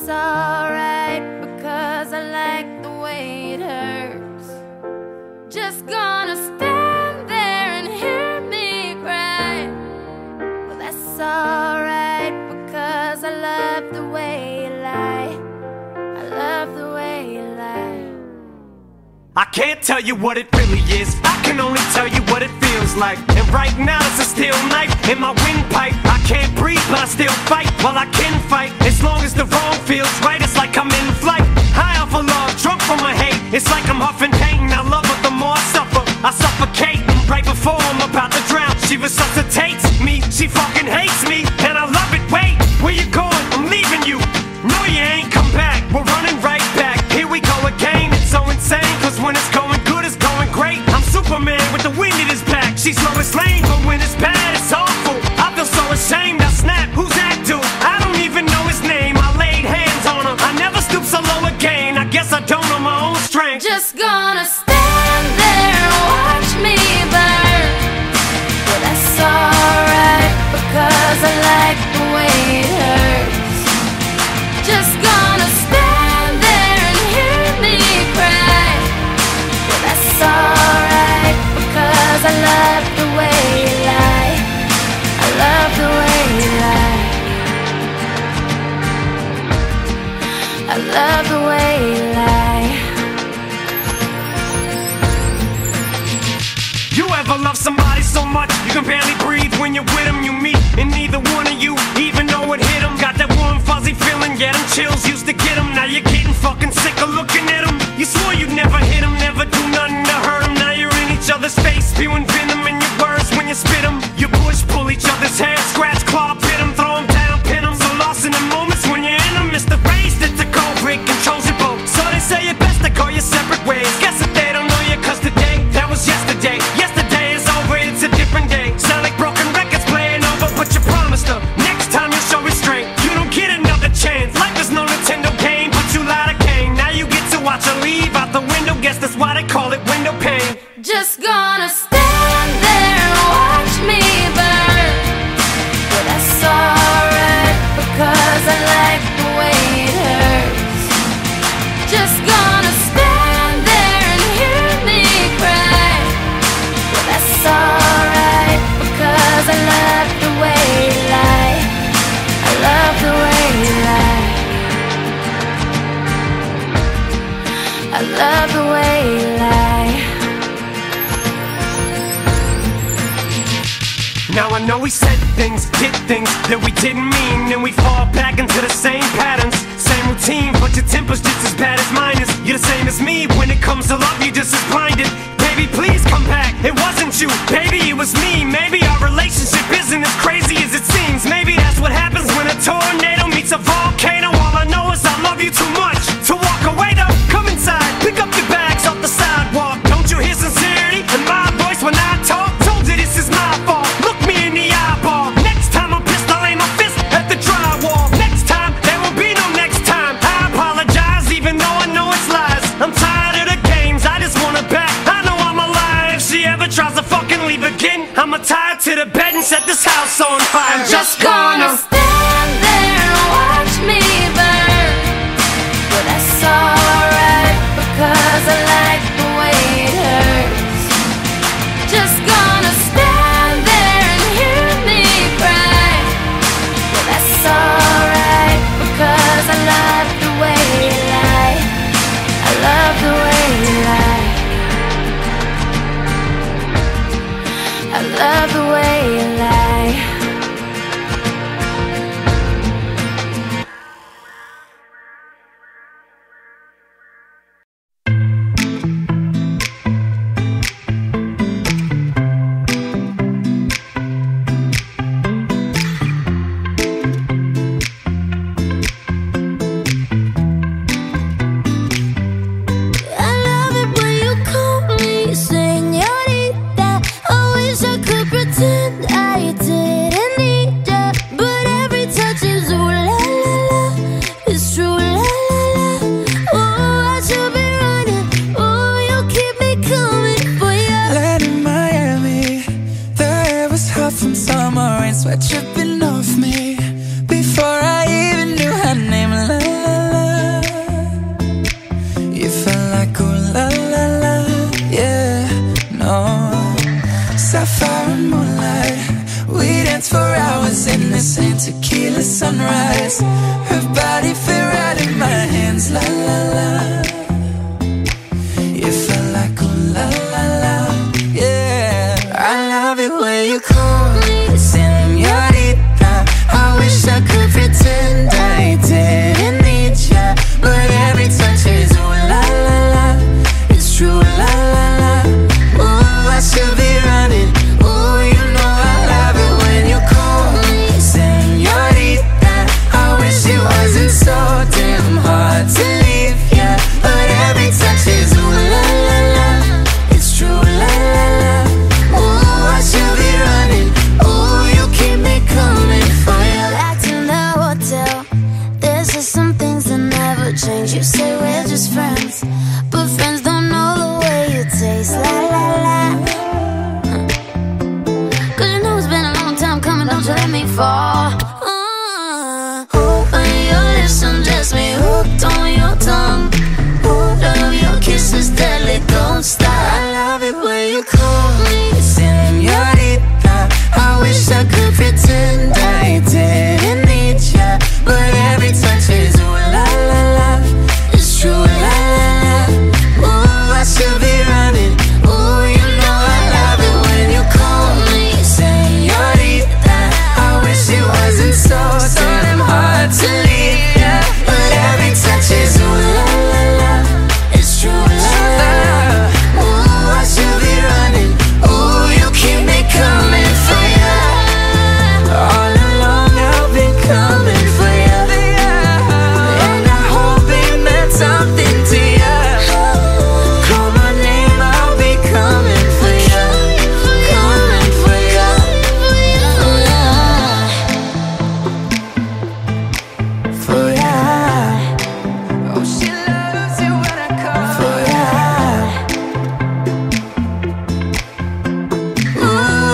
it's alright because I like the way it hurts. Just gonna stand there and hear me cry. Well, that's alright because I love the way you lie. I love the way you lie. I can't tell you what it really is. I can only tell you what it feels like. And right now it's a steel knife in my windpipe. I can't breathe, but I still fight while I can It's like I'm huffing pain. I love her the more I suffer. I suffocate right before I'm about to drown. She was such you're with you meet, and neither one of you even know it hit them. Got that warm, fuzzy feeling, yeah, them chills used to get them. Now you're getting fucking sick of looking at them. You swore you'd never hit them. out the window Guess that's why they call it window pane. Just go the way lie. Now I know we said things, did things that we didn't mean And we fall back into the same patterns, same routine But your temper's just as bad as mine is. You're the same as me, when it comes to love you're just as blinded. Baby please come back, it wasn't you, baby it was me. Maybe our relationship isn't as crazy as it seems. Maybe that's what happens when a tornado I'm just gonna stand there and watch me burn. But that's alright because I like the way it hurts. Just gonna stand there and hear me cry. But that's alright because I love the way you lie I love the way you lie I love the way reminiscing tequila sunrise.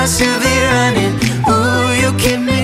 Must you be running? Ooh, you keep me